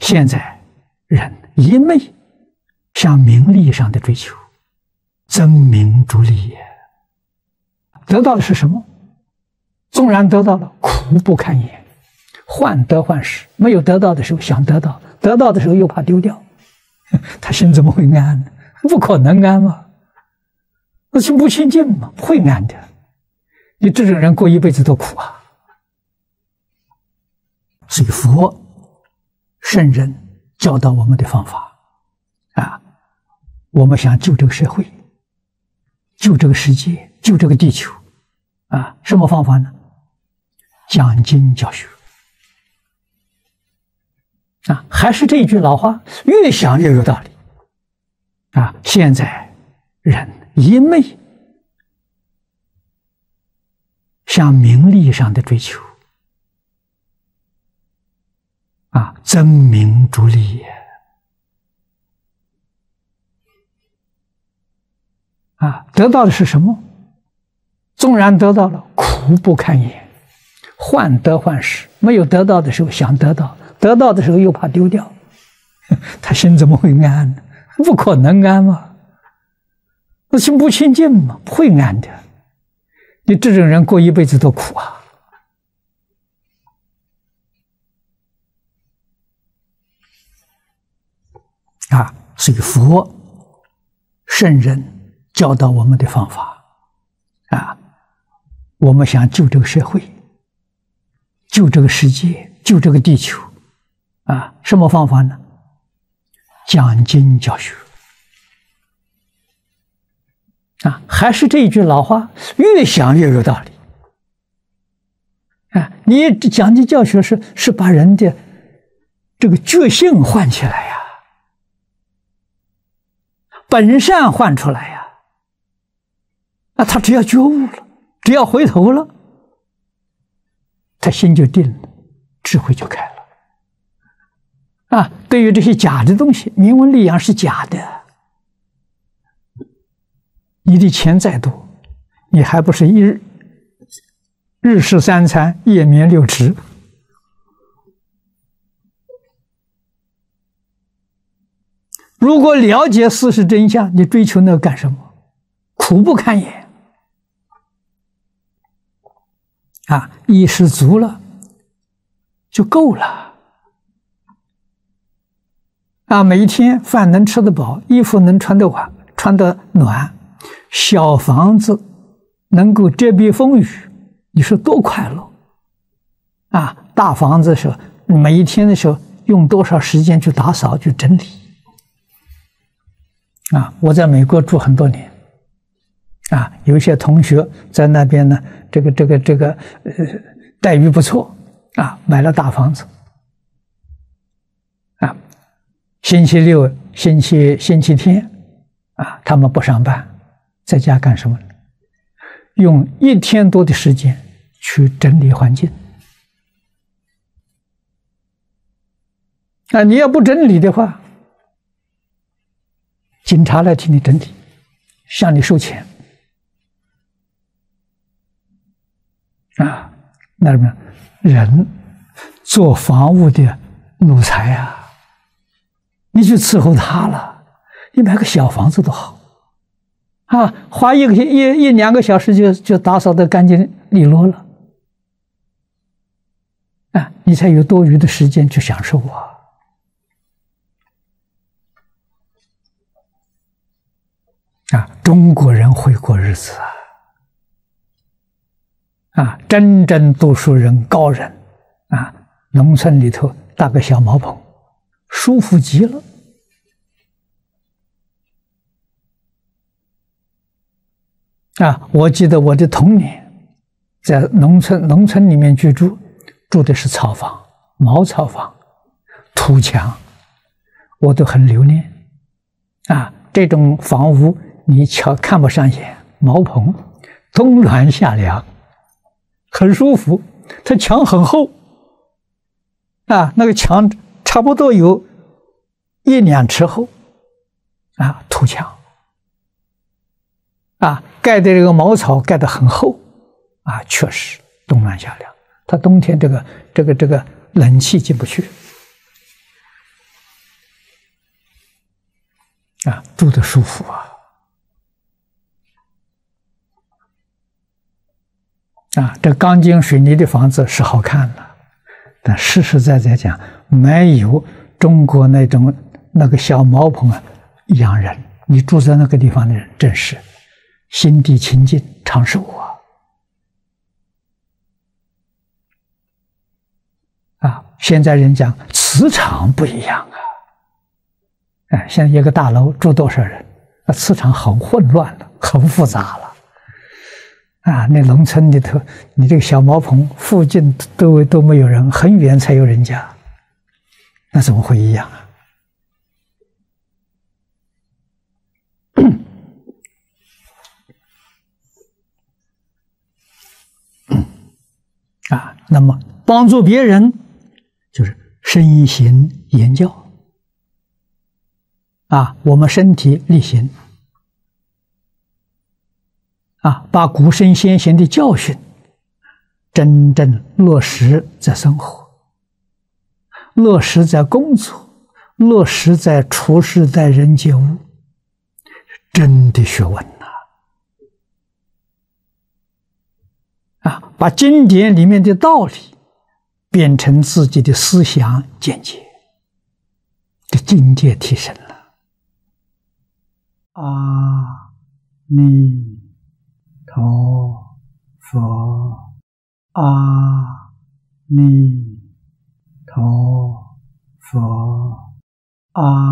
现在人一昧向名利上的追求，争名逐利也，得到的是什么？纵然得到了，苦不堪言，患得患失。没有得到的时候想得到，得到的时候又怕丢掉，他心怎么会安呢？不可能安嘛，那心不清净嘛，会安的。你这种人过一辈子多苦啊！所以佛。圣人教导我们的方法啊，我们想救这个社会，救这个世界，救这个地球啊，什么方法呢？讲经教学啊，还是这一句老话，越想越有道理啊。现在人一昧向名利上的追求。啊，争名逐利也！啊，得到的是什么？纵然得到了，苦不堪言，患得患失。没有得到的时候想得到，得到的时候又怕丢掉，他心怎么会安呢？不可能安嘛！那心不清净嘛，不会安的。你这种人过一辈子多苦啊！啊，所以佛、圣人教导我们的方法啊，我们想救这个社会、救这个世界、救这个地球啊，什么方法呢？讲经教学啊，还是这一句老话，越想越有道理啊！你讲经教学是是把人的这个觉性唤起来呀。本善换出来呀，那他只要觉悟了，只要回头了，他心就定了，智慧就开了。啊，对于这些假的东西，名闻利养是假的，你的钱再多，你还不是一日日食三餐，夜眠六尺。如果了解事实真相，你追求那个干什么？苦不堪言啊！意识足了就够了啊！每一天饭能吃得饱，衣服能穿得暖，穿得暖，小房子能够遮蔽风雨，你说多快乐啊！大房子的时候，每一天的时候用多少时间去打扫、去整理？啊，我在美国住很多年，啊，有一些同学在那边呢，这个这个这个呃待遇不错，啊，买了大房子，啊，星期六、星期星期天，啊，他们不上班，在家干什么呢？用一天多的时间去整理环境。啊，你要不整理的话。警察来替你整理，向你收钱啊？那什么人做房屋的奴才啊？你去伺候他了，你买个小房子多好啊！花一个一一两个小时就就打扫的干净利落了啊！你才有多余的时间去享受啊！啊，中国人会过日子啊！啊，真正读书人、高人啊，农村里头搭个小茅棚，舒服极了。啊，我记得我的童年在农村，农村里面居住，住的是草房、茅草房、土墙，我都很留恋。啊，这种房屋。你瞧，看不上眼，茅棚，冬暖夏凉，很舒服。它墙很厚，啊，那个墙差不多有一两尺厚，啊，土墙，啊，盖的这个茅草盖的很厚，啊，确实冬暖夏凉。它冬天这个这个这个冷气进不去，啊，住的舒服啊！啊，这钢筋水泥的房子是好看的，但实实在在讲，没有中国那种那个小茅棚啊养人。你住在那个地方的人，真是心地清净、长寿啊！啊，现在人讲磁场不一样啊！哎，像一个大楼住多少人，那磁场很混乱了，很复杂了。啊，那农村里头，你这个小茅棚附近都都没有人，很远才有人家，那怎么会一样啊？啊，那么帮助别人就是身行言教啊，我们身体力行啊，把古圣先贤的教训真正落实在生活，落实在工作，落实在处事在人接物，真的学问呐。啊，把经典里面的道理变成自己的思想见解，的境界提升了。啊，你 Thô Phở A Ni Thô Phở A